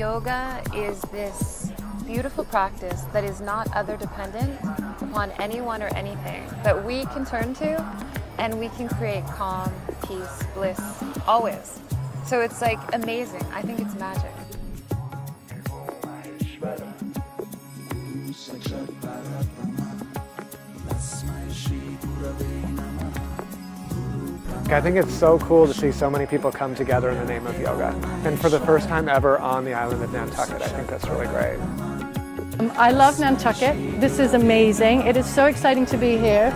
Yoga is this beautiful practice that is not other dependent upon anyone or anything that we can turn to and we can create calm, peace, bliss, always. So it's like amazing. I think it's magic. I think it's so cool to see so many people come together in the name of yoga. And for the first time ever on the island of Nantucket, I think that's really great. Um, I love Nantucket. This is amazing. It is so exciting to be here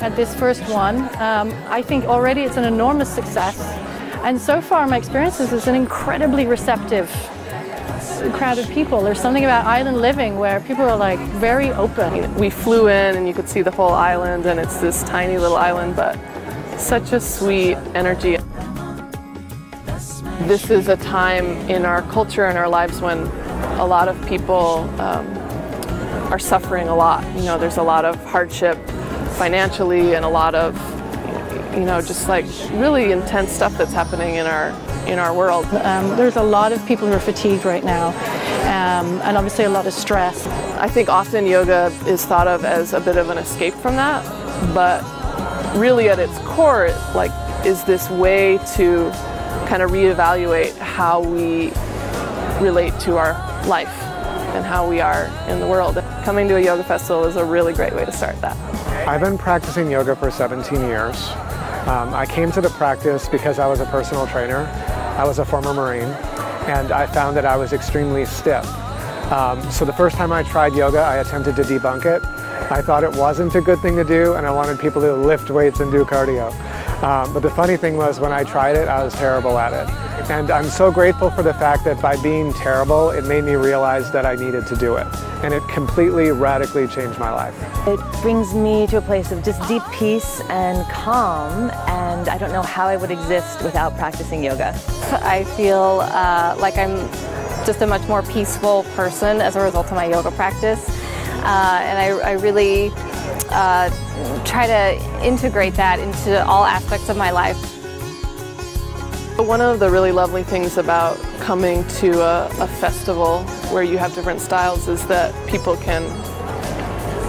at this first one. Um, I think already it's an enormous success. And so far, my experiences is an incredibly receptive crowd of people. There's something about island living where people are like very open. We flew in and you could see the whole island and it's this tiny little island, but such a sweet energy. This is a time in our culture and our lives when a lot of people um, are suffering a lot. You know, there's a lot of hardship financially and a lot of, you know, just like really intense stuff that's happening in our in our world. Um, there's a lot of people who are fatigued right now, um, and obviously a lot of stress. I think often yoga is thought of as a bit of an escape from that, but really at its core, like, is this way to kind of reevaluate how we relate to our life and how we are in the world. Coming to a yoga festival is a really great way to start that. I've been practicing yoga for 17 years. Um, I came to the practice because I was a personal trainer. I was a former Marine, and I found that I was extremely stiff. Um, so the first time I tried yoga, I attempted to debunk it. I thought it wasn't a good thing to do, and I wanted people to lift weights and do cardio. Um, but the funny thing was, when I tried it, I was terrible at it. And I'm so grateful for the fact that by being terrible, it made me realize that I needed to do it. And it completely, radically changed my life. It brings me to a place of just deep peace and calm, and I don't know how I would exist without practicing yoga. I feel uh, like I'm just a much more peaceful person as a result of my yoga practice. Uh, and I, I really uh, try to integrate that into all aspects of my life. One of the really lovely things about coming to a, a, festival where you have different styles is that people can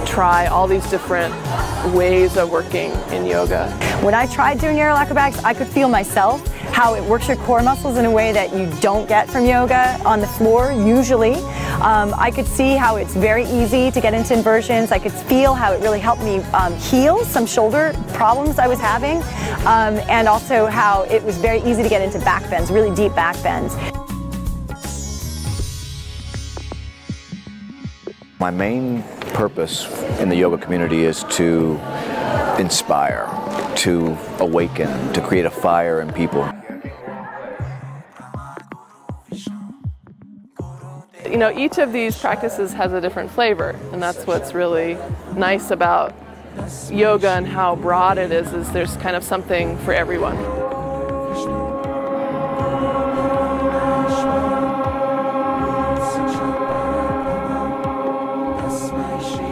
try all these different ways of working in yoga. When I tried doing aerial acrobatics, I could feel myself, how it works your core muscles in a way that you don't get from yoga on the floor usually. Um, I could see how it's very easy to get into inversions. I could feel how it really helped me um, heal some shoulder problems I was having, um, and also how it was very easy to get into back bends, really deep back bends. My main purpose in the yoga community is to inspire, to awaken, to create a fire in people. You know, each of these practices has a different flavor, and that's what's really nice about yoga and how broad it is, is there's kind of something for everyone.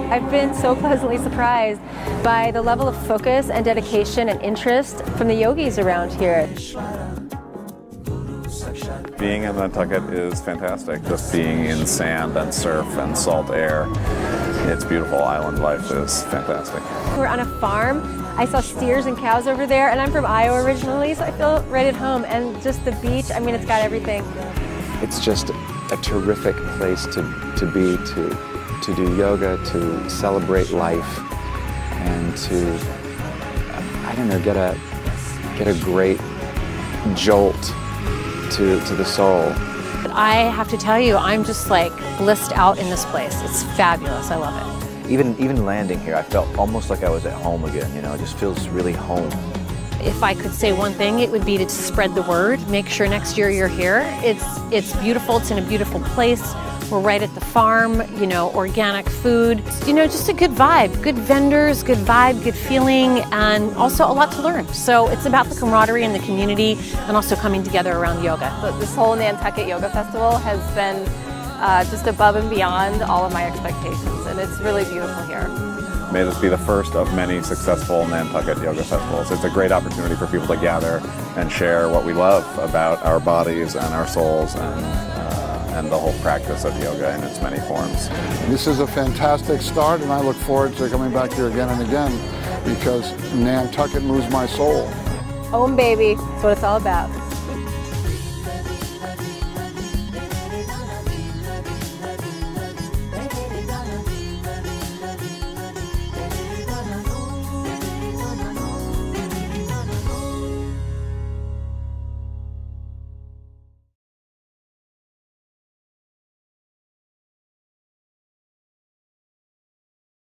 I've been so pleasantly surprised by the level of focus and dedication and interest from the yogis around here. Being in Nantucket is fantastic. Just being in sand and surf and salt air. It's beautiful. Island life is fantastic. We're on a farm. I saw steers and cows over there, and I'm from Iowa originally, so I feel right at home. And just the beach, I mean, it's got everything. It's just a terrific place to, to be, to, to do yoga, to celebrate life, and to, I don't know, get a, get a great jolt to, to the soul. I have to tell you, I'm just like blissed out in this place. It's fabulous. I love it. Even even landing here, I felt almost like I was at home again. You know, it just feels really home. If I could say one thing, it would be to spread the word. Make sure next year you're here. It's it's beautiful. It's in a beautiful place. We're right at the farm, you know, organic food. You know, just a good vibe, good vendors, good vibe, good feeling, and also a lot to learn. So it's about the camaraderie and the community and also coming together around yoga. This whole Nantucket Yoga Festival has been uh, just above and beyond all of my expectations, and it's really beautiful here. May this be the first of many successful Nantucket Yoga Festivals. It's a great opportunity for people to gather and share what we love about our bodies and our souls and and the whole practice of yoga in its many forms. This is a fantastic start, and I look forward to coming back here again and again because Nantucket moves my soul. Home, baby. That's what it's all about.